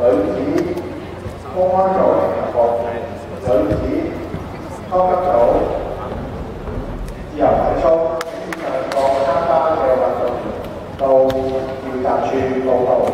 bởi chỉ không hóa trội là một bởi chỉ không cấp độ giờ phải cho. Còn tham gia đều hoạt động cầu nhiều tạp truyền cầu